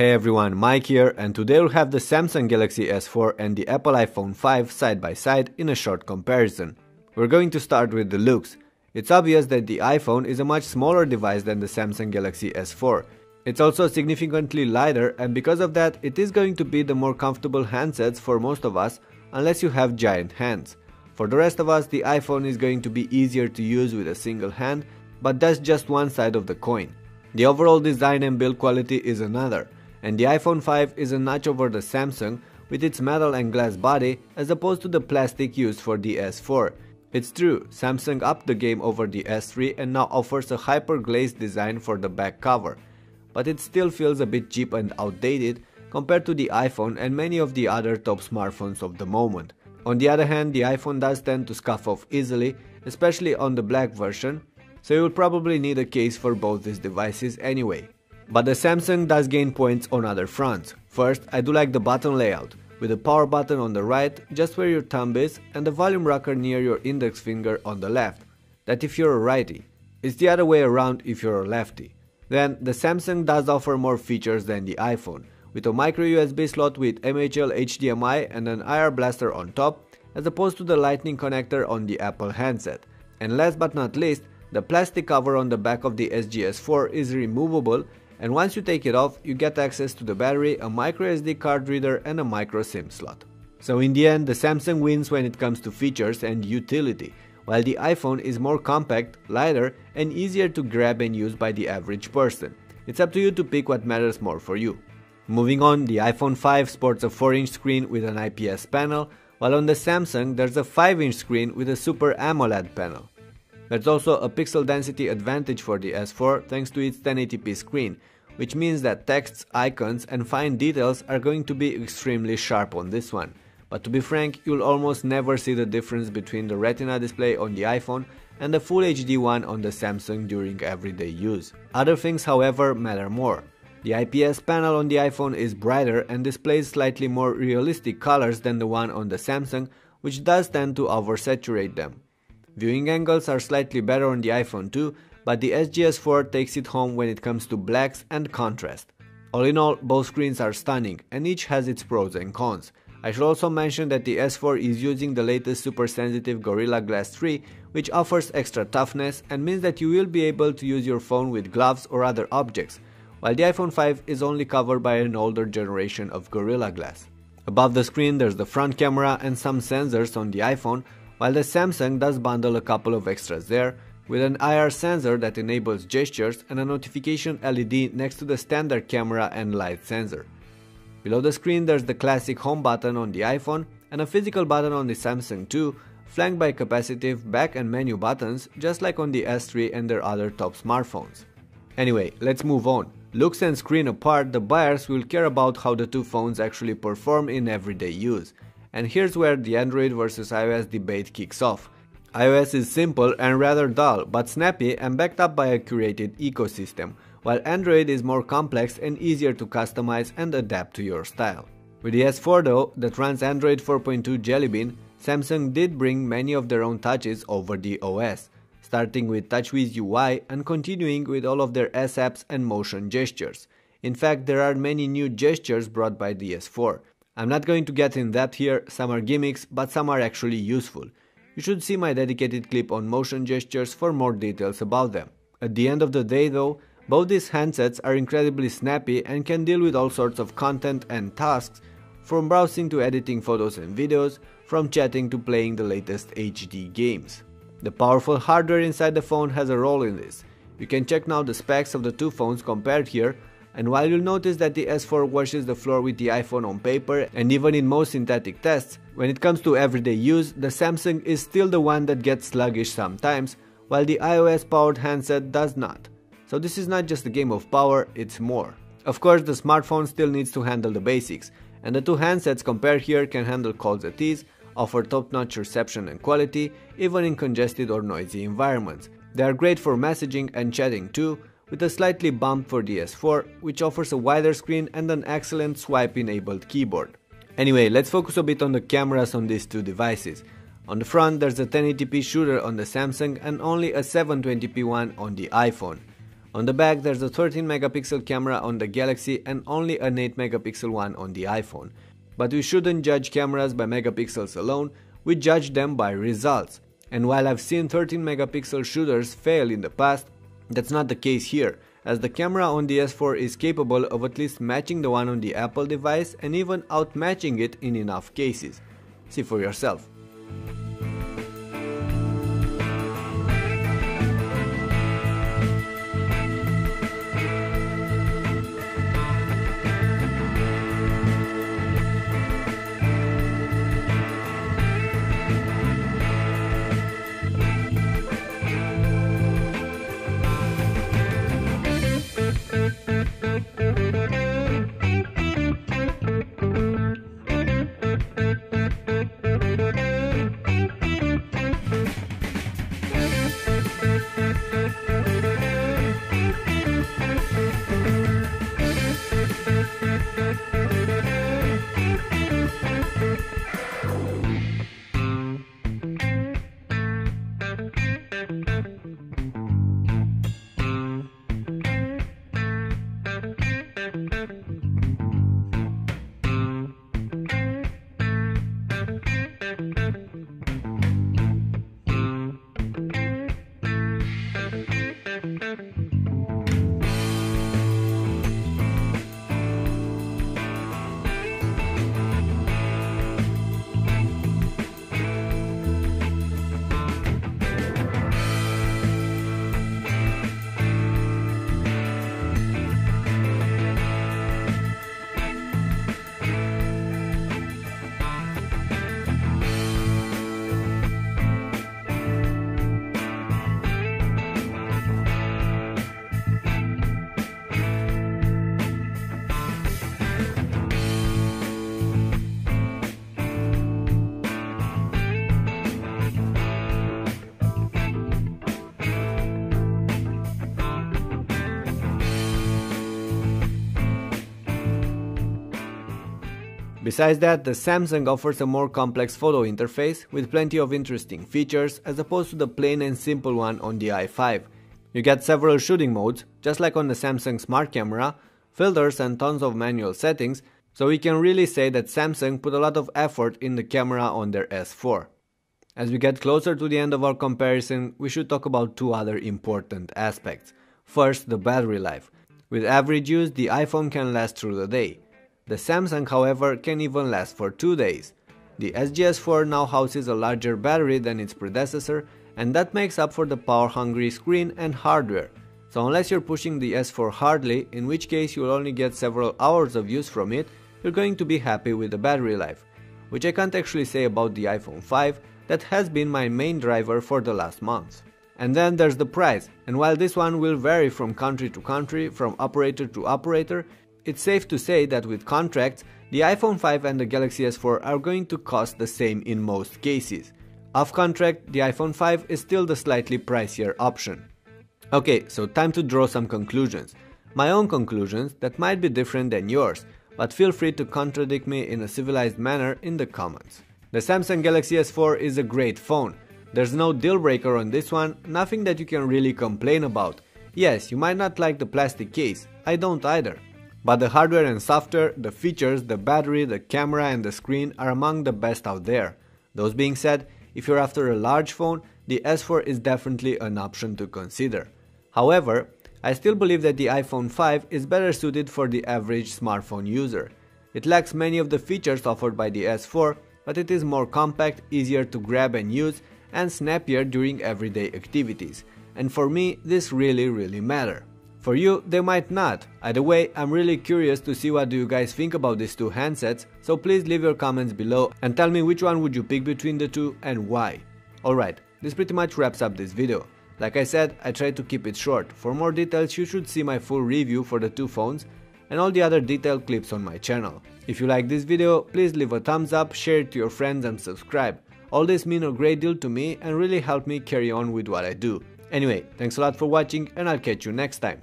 Hey everyone, Mike here and today we'll have the Samsung Galaxy S4 and the Apple iPhone 5 side by side in a short comparison. We're going to start with the looks. It's obvious that the iPhone is a much smaller device than the Samsung Galaxy S4. It's also significantly lighter and because of that it is going to be the more comfortable handsets for most of us unless you have giant hands. For the rest of us the iPhone is going to be easier to use with a single hand but that's just one side of the coin. The overall design and build quality is another and the iPhone 5 is a notch over the Samsung with its metal and glass body as opposed to the plastic used for the S4. It's true, Samsung upped the game over the S3 and now offers a hyper glazed design for the back cover, but it still feels a bit cheap and outdated compared to the iPhone and many of the other top smartphones of the moment. On the other hand, the iPhone does tend to scuff off easily, especially on the black version, so you will probably need a case for both these devices anyway. But the Samsung does gain points on other fronts. First, I do like the button layout, with the power button on the right, just where your thumb is, and the volume rocker near your index finger on the left. That if you're a righty. It's the other way around if you're a lefty. Then, the Samsung does offer more features than the iPhone, with a micro USB slot with MHL HDMI and an IR blaster on top, as opposed to the lightning connector on the Apple handset. And last but not least, the plastic cover on the back of the SGS4 is removable and once you take it off, you get access to the battery, a microSD card reader and a micro SIM slot. So in the end, the Samsung wins when it comes to features and utility, while the iPhone is more compact, lighter and easier to grab and use by the average person. It's up to you to pick what matters more for you. Moving on, the iPhone 5 sports a 4-inch screen with an IPS panel, while on the Samsung there's a 5-inch screen with a Super AMOLED panel. There's also a pixel density advantage for the S4 thanks to its 1080p screen, which means that texts, icons and fine details are going to be extremely sharp on this one. But to be frank, you'll almost never see the difference between the Retina display on the iPhone and the Full HD one on the Samsung during everyday use. Other things however matter more. The IPS panel on the iPhone is brighter and displays slightly more realistic colors than the one on the Samsung, which does tend to oversaturate them. Viewing angles are slightly better on the iPhone too, but the SGS4 takes it home when it comes to blacks and contrast. All in all, both screens are stunning and each has its pros and cons. I should also mention that the S4 is using the latest super sensitive Gorilla Glass 3 which offers extra toughness and means that you will be able to use your phone with gloves or other objects, while the iPhone 5 is only covered by an older generation of Gorilla Glass. Above the screen there's the front camera and some sensors on the iPhone while the Samsung does bundle a couple of extras there, with an IR sensor that enables gestures and a notification LED next to the standard camera and light sensor. Below the screen there's the classic home button on the iPhone and a physical button on the Samsung too, flanked by capacitive back and menu buttons just like on the S3 and their other top smartphones. Anyway, let's move on. Looks and screen apart, the buyers will care about how the two phones actually perform in everyday use. And here's where the Android versus iOS debate kicks off. iOS is simple and rather dull, but snappy and backed up by a curated ecosystem, while Android is more complex and easier to customize and adapt to your style. With the S4 though, that runs Android 4.2 Jelly Bean, Samsung did bring many of their own touches over the OS, starting with TouchWiz UI and continuing with all of their S apps and motion gestures. In fact, there are many new gestures brought by the S4, I'm not going to get in that here, some are gimmicks, but some are actually useful. You should see my dedicated clip on motion gestures for more details about them. At the end of the day though, both these handsets are incredibly snappy and can deal with all sorts of content and tasks, from browsing to editing photos and videos, from chatting to playing the latest HD games. The powerful hardware inside the phone has a role in this. You can check now the specs of the two phones compared here and while you'll notice that the S4 washes the floor with the iPhone on paper and even in most synthetic tests, when it comes to everyday use, the Samsung is still the one that gets sluggish sometimes, while the iOS powered handset does not. So this is not just a game of power, it's more. Of course, the smartphone still needs to handle the basics, and the two handsets compared here can handle calls at ease, offer top-notch reception and quality, even in congested or noisy environments. They are great for messaging and chatting too, with a slightly bumped for the S4, which offers a wider screen and an excellent swipe-enabled keyboard. Anyway, let's focus a bit on the cameras on these two devices. On the front, there's a 1080p shooter on the Samsung and only a 720p one on the iPhone. On the back there's a 13 megapixel camera on the Galaxy and only an 8 megapixel one on the iPhone. But we shouldn't judge cameras by megapixels alone, we judge them by results. And while I've seen 13 megapixel shooters fail in the past, that's not the case here, as the camera on the S4 is capable of at least matching the one on the Apple device and even outmatching it in enough cases. See for yourself. Besides that, the Samsung offers a more complex photo interface with plenty of interesting features as opposed to the plain and simple one on the i5. You get several shooting modes, just like on the Samsung Smart Camera, filters and tons of manual settings, so we can really say that Samsung put a lot of effort in the camera on their S4. As we get closer to the end of our comparison, we should talk about two other important aspects. First, the battery life. With average use, the iPhone can last through the day. The Samsung however can even last for 2 days. The SGS4 now houses a larger battery than its predecessor and that makes up for the power-hungry screen and hardware. So unless you're pushing the S4 hardly, in which case you'll only get several hours of use from it, you're going to be happy with the battery life. Which I can't actually say about the iPhone 5, that has been my main driver for the last months. And then there's the price, and while this one will vary from country to country, from operator to operator, it's safe to say that with contracts, the iPhone 5 and the Galaxy S4 are going to cost the same in most cases. Off contract, the iPhone 5 is still the slightly pricier option. Okay, so time to draw some conclusions. My own conclusions that might be different than yours, but feel free to contradict me in a civilized manner in the comments. The Samsung Galaxy S4 is a great phone. There's no deal breaker on this one, nothing that you can really complain about. Yes, you might not like the plastic case, I don't either. But the hardware and software, the features, the battery, the camera and the screen are among the best out there. Those being said, if you're after a large phone, the S4 is definitely an option to consider. However, I still believe that the iPhone 5 is better suited for the average smartphone user. It lacks many of the features offered by the S4, but it is more compact, easier to grab and use, and snappier during everyday activities. And for me, this really really matter. For you, they might not. Either way, I'm really curious to see what do you guys think about these two handsets, so please leave your comments below and tell me which one would you pick between the two and why. Alright, this pretty much wraps up this video. Like I said, I tried to keep it short. For more details, you should see my full review for the two phones and all the other detailed clips on my channel. If you like this video, please leave a thumbs up, share it to your friends and subscribe. All this mean a great deal to me and really help me carry on with what I do. Anyway, thanks a lot for watching and I'll catch you next time.